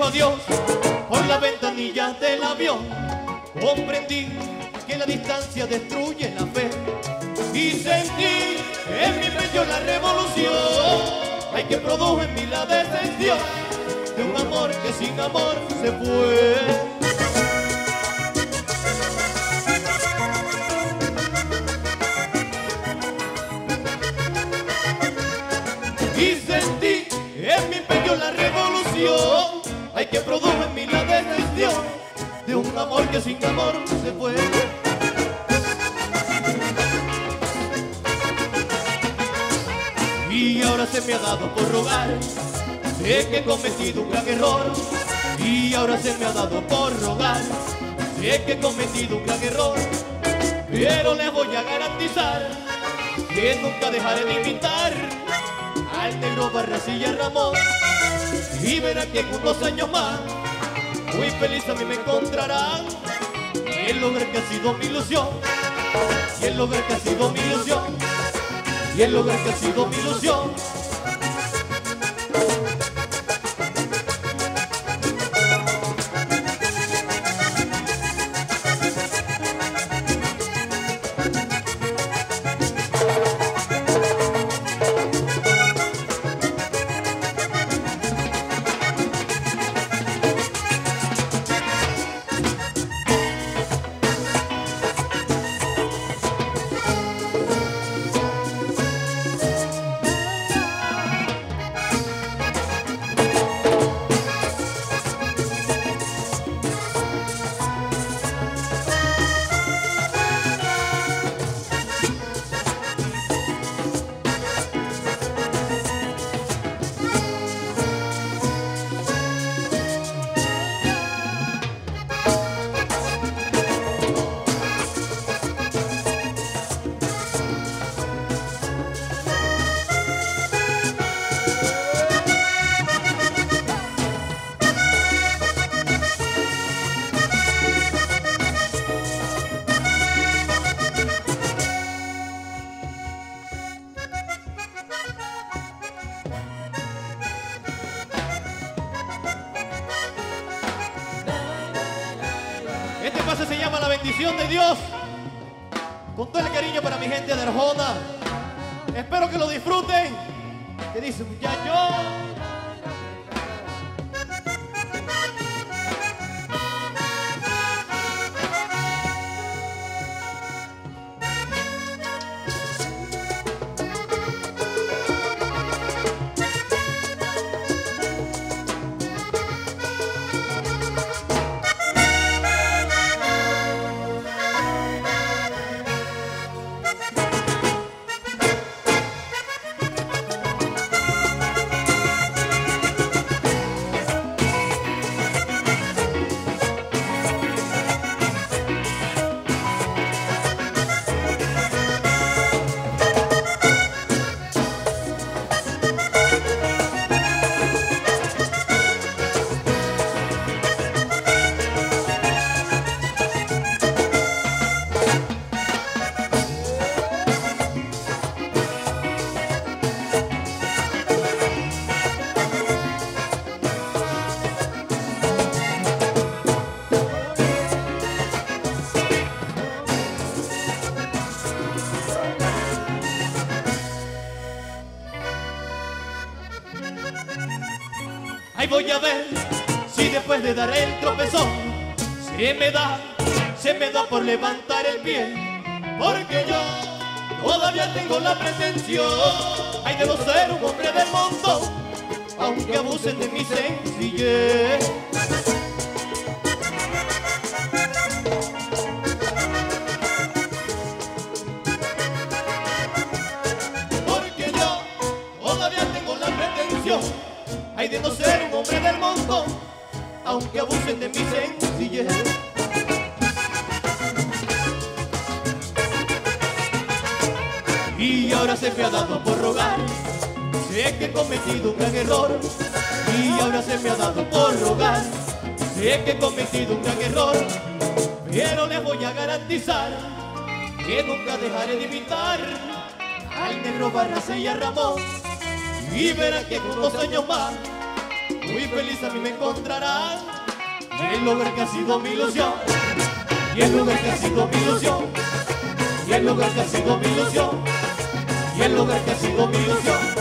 dijo adiós por la ventanilla del avión. Comprendí que la distancia destruye la fe y sentí en mi pecho la revolución. Hay que produjo en mí la decepción de un amor que sin amor se fue. y sentí en mi pecho la revolución. Hay que produjo en mí la decepción de un amor que sin amor se fue. Y ahora se me ha dado por rogar, sé que he cometido un gran error. Y ahora se me ha dado por rogar, sé que he cometido un gran error. Pero les voy a garantizar que nunca dejaré de imitar al negro Barracilla Ramón. Y verá que en unos años más. Muy feliz a mí me encontrarán. El lograr que ha sido mi ilusión. Y el lograr que ha sido mi ilusión. Y el lograr que ha sido mi ilusión Se llama La bendición de Dios. Con todo el cariño para mi gente de Arjona. Espero que lo disfruten. ¿Qué dice muchacho? Ahí voy a ver si después de dar el tropezón se me da, se me da por levantar el pie, porque yo todavía tengo la pretensión, hay de no ser un hombre del mundo, aunque abusen de mi sencillez. Aunque abusen de mi sencillez. Y ahora se me ha dado por rogar, sé que he cometido un gran error. Y ahora se me ha dado por rogar, sé que he cometido un gran error. Pero les voy a garantizar que nunca dejaré de imitar al negro Barracella Ramón. Y verán que en unos años más muy feliz a mí me encontrarán. Y el lugar que ha sido mi ilusión, y el lugar que ha sido mi ilusión, y el lugar que ha sido mi ilusión, y el lugar que ha sido mi ilusión.